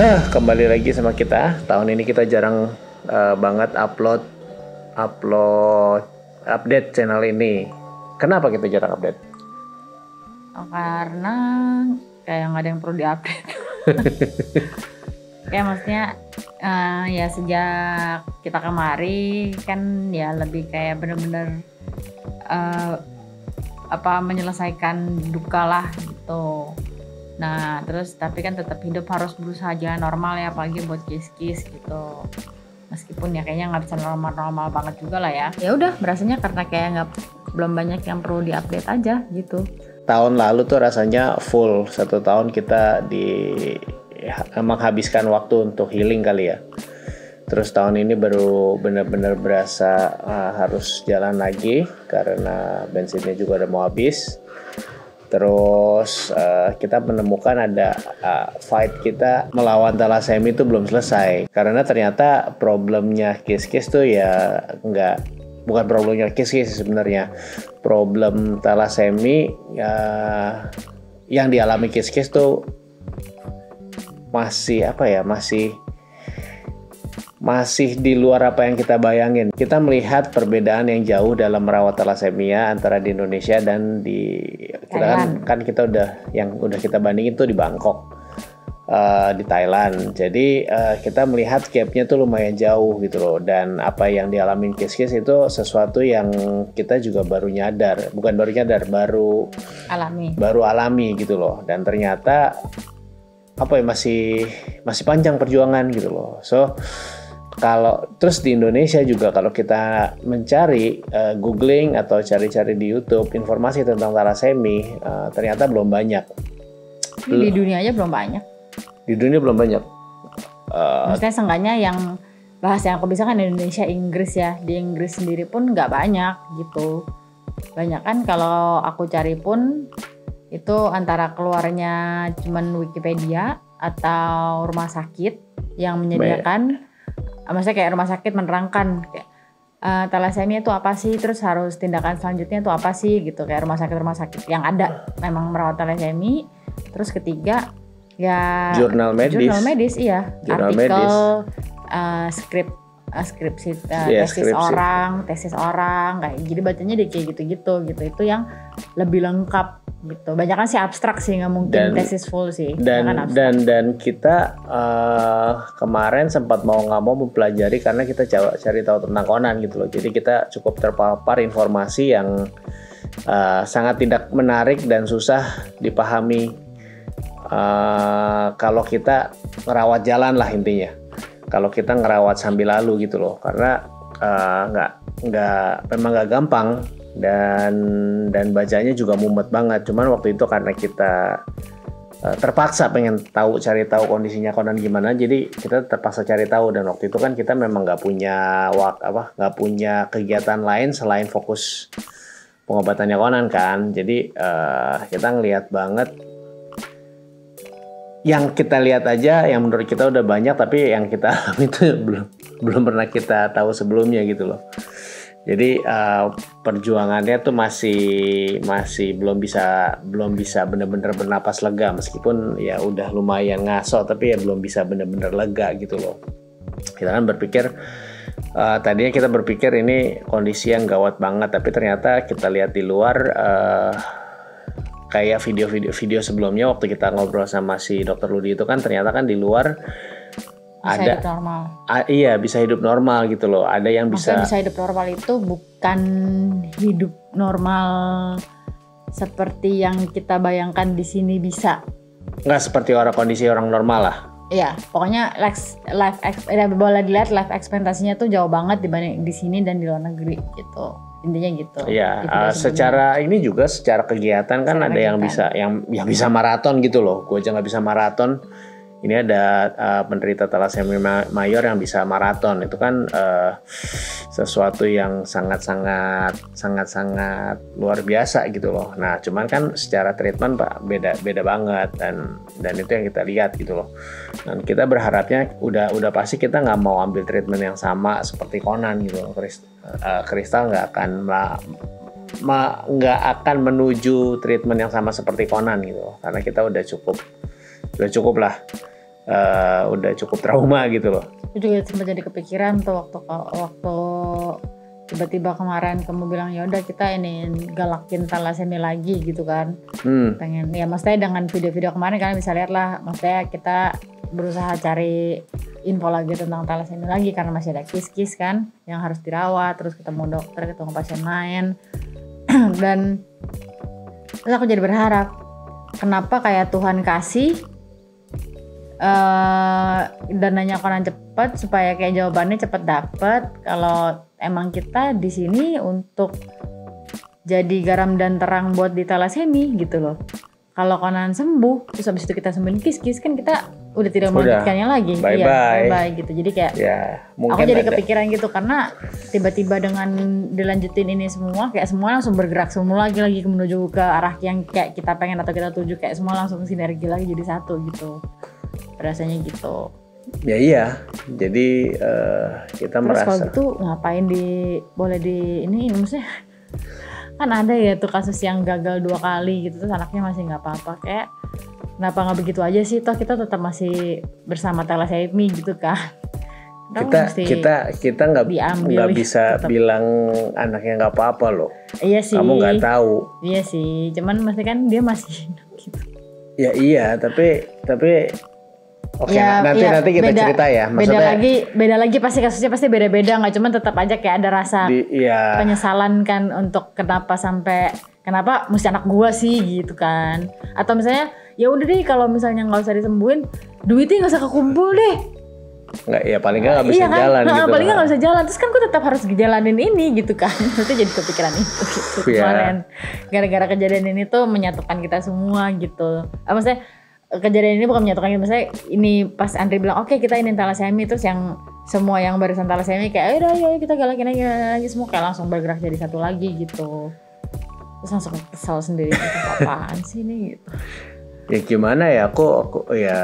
Hah, kembali lagi sama kita. Tahun ini kita jarang uh, banget upload upload update channel ini. Kenapa kita jarang update? Oh, karena kayak nggak ada yang perlu diupdate. ya maksudnya uh, ya sejak kita kemari kan ya lebih kayak bener-bener uh, apa menyelesaikan duka lah gitu. Nah terus tapi kan tetap hidup harus berusaha jalan normal ya apalagi buat kis-kis gitu. Meskipun ya kayaknya nggak bisa normal-normal banget juga lah ya. Ya udah berasanya karena kayak nggak belum banyak yang perlu diupdate aja gitu. Tahun lalu tuh rasanya full satu tahun kita di ya, menghabiskan waktu untuk healing kali ya. Terus tahun ini baru benar-benar berasa uh, harus jalan lagi karena bensinnya juga udah mau habis. Terus uh, kita menemukan ada uh, fight kita melawan talasemi itu belum selesai. Karena ternyata problemnya kis-kis tuh ya nggak bukan problemnya kis-kis sebenarnya. Problem talasemi ya yang dialami kis-kis tuh masih apa ya masih masih di luar apa yang kita bayangin. Kita melihat perbedaan yang jauh dalam merawat talasemia antara di Indonesia dan di kita kan, kan kita udah yang udah kita bandingin tuh di Bangkok. Uh, di Thailand. Jadi uh, kita melihat gapnya tuh lumayan jauh gitu loh. Dan apa yang dialami case-case itu sesuatu yang kita juga baru nyadar, bukan baru nyadar, baru alami, baru alami gitu loh. Dan ternyata apa ya masih masih panjang perjuangan gitu loh. So kalau terus di Indonesia juga kalau kita mencari uh, googling atau cari-cari di YouTube informasi tentang talasemi uh, ternyata belum banyak. Di dunia aja belum banyak. Di dunia belum banyak. Uh, Maksudnya seenggaknya yang bahasa yang aku bisa kan Indonesia Inggris ya di Inggris sendiri pun nggak banyak gitu. Banyak kan kalau aku cari pun itu antara keluarnya cuman Wikipedia atau rumah sakit yang menyediakan maksudnya kayak rumah sakit menerangkan kayak uh, thalassemia itu apa sih? Terus harus tindakan selanjutnya itu apa sih? Gitu kayak rumah sakit rumah sakit yang ada memang merawat thalassemia. Terus ketiga ya jurnal medis. jurnal medis iya. Jurnal artikel medis. Uh, skrip uh, skripsi uh, yeah, tesis skripsi. orang tesis orang kayak jadi bacanya deh kayak gitu-gitu gitu. Itu yang lebih lengkap gitu. Banyak kan sih abstrak sih nggak mungkin dan, tesis full sih. dan dan dan kita uh, kemarin sempat mau nggak mau mempelajari karena kita coba cari tahu tentang konan gitu loh. Jadi kita cukup terpapar informasi yang uh, sangat tidak menarik dan susah dipahami. Uh, kalau kita merawat jalan lah intinya. Kalau kita ngerawat sambil lalu gitu loh. Karena nggak uh, nggak memang nggak gampang dan dan bacanya juga mumet banget. Cuman waktu itu karena kita uh, terpaksa pengen tahu cari tahu kondisinya Conan gimana jadi kita terpaksa cari tahu. Dan waktu itu kan kita memang nggak punya waktu apa nggak punya kegiatan lain selain fokus pengobatannya Conan kan. Jadi uh, kita ngelihat banget. Yang kita lihat aja yang menurut kita udah banyak tapi yang kita itu belum belum pernah kita tahu sebelumnya gitu loh jadi uh, perjuangannya tuh masih masih belum bisa belum bisa benar-benar bernapas lega meskipun ya udah lumayan ngaso tapi ya belum bisa benar-benar lega gitu loh. Kita kan berpikir uh, tadinya kita berpikir ini kondisi yang gawat banget tapi ternyata kita lihat di luar uh, kayak video-video video sebelumnya waktu kita ngobrol sama si dokter Ludi itu kan ternyata kan di luar bisa ada hidup normal. A, iya bisa hidup normal gitu loh. Ada yang Maksudnya bisa bisa hidup normal itu bukan hidup normal seperti yang kita bayangkan di sini bisa. Nggak seperti orang kondisi orang normal lah. Iya, pokoknya life life eh, boleh dilihat life ekspektasinya tuh jauh banget dibanding di sini dan di luar negeri gitu. Intinya gitu. Iya, uh, secara ini juga secara kegiatan kan secara ada kegiatan. yang bisa yang yang bisa maraton gitu loh. Gue aja nggak bisa maraton ini ada uh, penderita thalassemia mayor yang bisa maraton itu kan uh, sesuatu yang sangat-sangat sangat-sangat luar biasa gitu loh. Nah, cuman kan secara treatment Pak beda beda banget dan dan itu yang kita lihat gitu loh. Dan kita berharapnya udah udah pasti kita nggak mau ambil treatment yang sama seperti Conan gitu loh. Eh, Kristal nggak akan nggak akan menuju treatment yang sama seperti Conan gitu loh. Karena kita udah cukup udah cukup lah uh, udah cukup trauma gitu loh. Itu juga sempat jadi kepikiran tuh waktu waktu tiba-tiba kemarin kamu bilang ya udah kita ini galakin talasemi lagi gitu kan hmm. pengen ya maksudnya dengan video-video kemarin kalian bisa lihat lah maksudnya kita berusaha cari info lagi tentang talasemi lagi karena masih ada kis-kis kan yang harus dirawat terus ketemu dokter ketemu pasien lain dan terus aku jadi berharap kenapa kayak Tuhan kasih uh, dananya koran cepat supaya kayak jawabannya cepat dapet kalau emang kita di sini untuk jadi garam dan terang buat di talasemi gitu loh. Kalau konan sembuh, terus habis itu kita sembuhin kis-kis kan kita udah tidak melanjutkannya lagi. Bye iya, bye. bye gitu. Jadi kayak ya, aku jadi ada. kepikiran gitu karena tiba-tiba dengan dilanjutin ini semua kayak semua langsung bergerak semua lagi lagi menuju ke arah yang kayak kita pengen atau kita tuju kayak semua langsung sinergi lagi jadi satu gitu. Rasanya gitu. Ya iya, jadi uh, kita Terus merasa. kalau gitu ngapain di boleh di ini maksudnya? Kan ada ya tuh kasus yang gagal dua kali gitu terus anaknya masih nggak apa-apa. Kayak kenapa nggak begitu aja sih? Toh kita tetap masih bersama thalassemia gitu kan. Kita kita kita nggak nggak bisa tetap. bilang anaknya nggak apa-apa loh. Iya sih. Kamu nggak tahu. Iya sih. Cuman masih kan dia masih gitu. Ya iya. Tapi tapi Oke, ya, nanti ya, nanti kita beda, cerita ya. Maksudnya, beda lagi, beda lagi pasti kasusnya pasti beda-beda, nggak cuma tetap aja kayak ada rasa di, ya. penyesalan kan untuk kenapa sampai kenapa mesti anak gua sih gitu kan? Atau misalnya ya udah deh kalau misalnya nggak usah disembuhin, duitnya nggak usah kekumpul deh. Nggak, ya paling nggak bisa iya kan? jalan nah, gitu. Paling nggak bisa jalan, terus kan gua tetap harus jalanin ini gitu kan. Nanti jadi kepikiran itu gitu yeah. kemarin. Gara-gara kejadian ini tuh menyatukan kita semua gitu. Apa maksudnya kejadian ini bukan menyatukan gitu. misalnya ini pas Andri bilang oke okay, kita ini talasemi terus yang semua yang barisan talasemi kayak ayo ayo kita galakin aja lagi semua kayak langsung bergerak jadi satu lagi gitu. Terus langsung kesal sendiri apaan sih ini? Gitu. Ya gimana ya aku aku ya.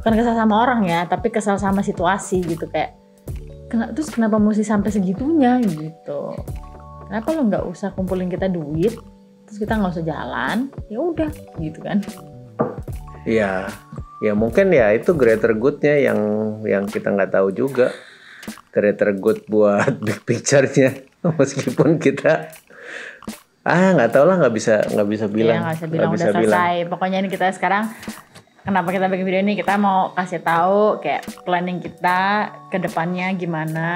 Kan kesal sama orang ya tapi kesal sama situasi gitu kayak kena, terus kenapa mesti sampai segitunya gitu. Kenapa lo nggak usah kumpulin kita duit terus kita nggak usah jalan? Ya udah gitu kan Iya, ya mungkin ya itu greater goodnya yang yang kita nggak tahu juga. Greater good buat big picture-nya, meskipun kita ah nggak tahu lah nggak bisa nggak bisa bilang nggak bisa bilang gak udah bisa selesai bilang. pokoknya ini kita sekarang kenapa kita bikin video ini kita mau kasih tahu kayak planning kita ke depannya gimana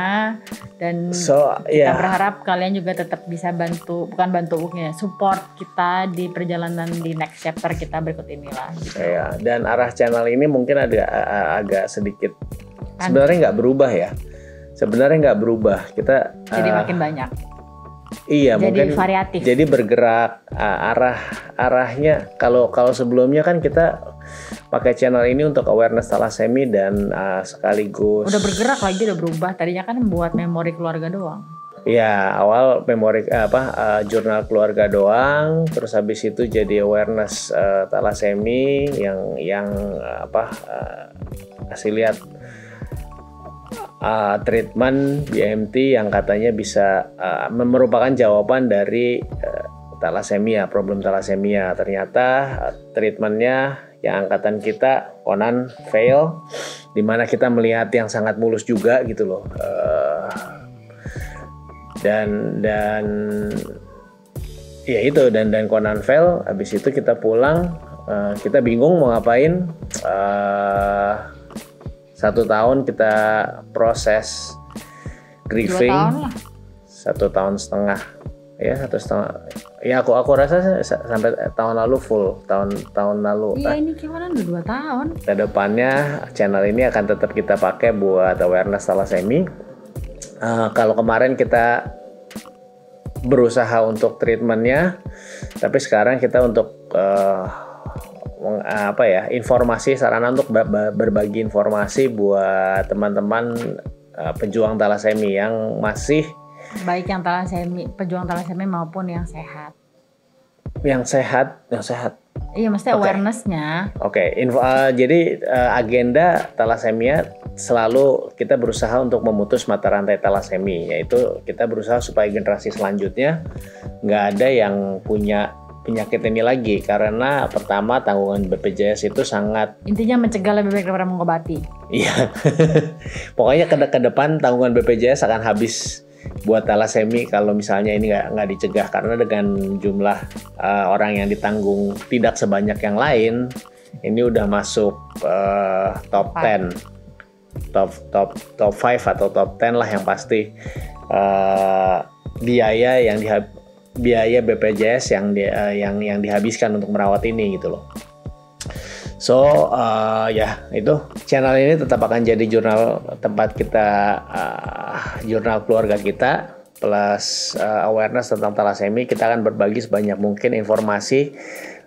dan so, kita yeah. berharap kalian juga tetap bisa bantu bukan bantu ya support kita di perjalanan di next chapter kita berikut inilah gitu. Ya, dan arah channel ini mungkin ada agak sedikit sebenarnya nggak berubah ya. Sebenarnya nggak berubah. Kita jadi uh, makin banyak Iya, jadi mungkin variatif. Jadi bergerak uh, arah arahnya kalau kalau sebelumnya kan kita pakai channel ini untuk awareness talasemi dan uh, sekaligus udah bergerak lagi udah berubah. Tadinya kan buat memori keluarga doang. Iya, awal memori apa uh, jurnal keluarga doang, terus habis itu jadi awareness uh, talasemi yang yang uh, apa uh, kasih lihat uh, treatment BMT yang katanya bisa uh, merupakan jawaban dari uh, talasemia, problem talasemia. Ternyata uh, treatmentnya yang angkatan kita Conan fail, di mana kita melihat yang sangat mulus juga gitu loh. Uh, dan dan ya itu dan dan Conan fail, habis itu kita pulang, uh, kita bingung mau ngapain. Uh, satu tahun kita proses grieving. Tahun satu tahun setengah. Ya satu setengah. Ya aku aku rasa sampai tahun lalu full. Tahun tahun lalu. Iya ini gimana? Udah dua tahun. Ke depannya channel ini akan tetap kita pakai buat awareness semi. Uh, kalau kemarin kita berusaha untuk treatmentnya tapi sekarang kita untuk uh, apa ya informasi sarana untuk berbagi informasi buat teman-teman uh, pejuang talasemi yang masih baik yang talasemi pejuang talasemi maupun yang sehat yang sehat yang sehat iya mesti okay. awarenessnya oke okay. uh, jadi uh, agenda talasemia selalu kita berusaha untuk memutus mata rantai talasemi yaitu kita berusaha supaya generasi selanjutnya nggak ada yang punya penyakit ini lagi karena pertama tanggungan BPJS itu sangat intinya mencegah lebih baik daripada mengobati. Iya, pokoknya ke, ke depan tanggungan BPJS akan habis buat talasemi kalau misalnya ini nggak nggak dicegah karena dengan jumlah uh, orang yang ditanggung tidak sebanyak yang lain ini udah masuk uh, top 10 top top top 5 atau top 10 lah yang pasti uh, biaya yang di biaya BPJS yang di, uh, yang yang dihabiskan untuk merawat ini gitu loh. So uh, ya itu channel ini tetap akan jadi jurnal tempat kita uh, jurnal keluarga kita plus uh, awareness tentang talasemi kita akan berbagi sebanyak mungkin informasi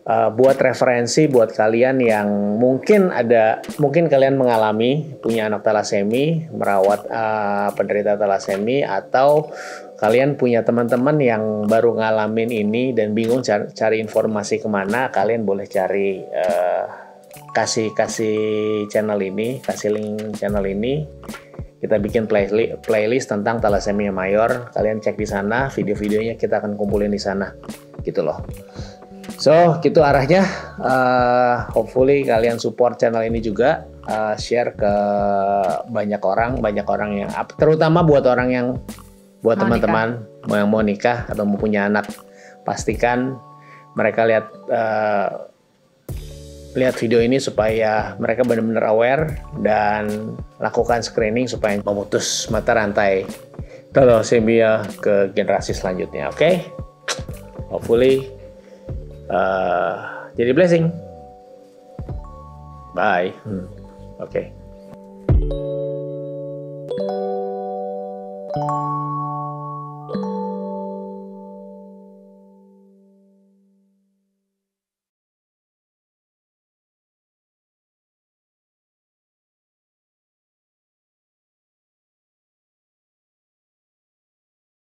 uh, buat referensi buat kalian yang mungkin ada mungkin kalian mengalami punya anak talasemi merawat uh, penderita talasemi atau kalian punya teman-teman yang baru ngalamin ini dan bingung cari, cari informasi ke mana kalian boleh cari uh, kasih kasih channel ini, kasih link channel ini. Kita bikin playlist, playlist tentang thalassemia mayor. Kalian cek di sana, video-videonya kita akan kumpulin di sana. Gitu loh. So, gitu arahnya. Uh, hopefully kalian support channel ini juga. Uh, share ke banyak orang, banyak orang yang terutama buat orang yang buat teman-teman mau yang mau nikah atau mau punya anak, pastikan mereka lihat uh, lihat video ini supaya mereka benar-benar aware dan lakukan screening supaya memutus mata rantai thalassemia ke generasi selanjutnya. Oke, okay? hopefully uh, jadi blessing. Bye. Hmm. Oke. Okay.